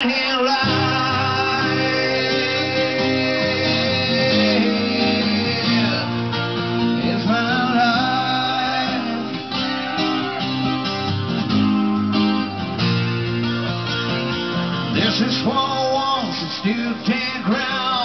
This is for walls and still can't ground.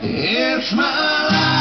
It's my life.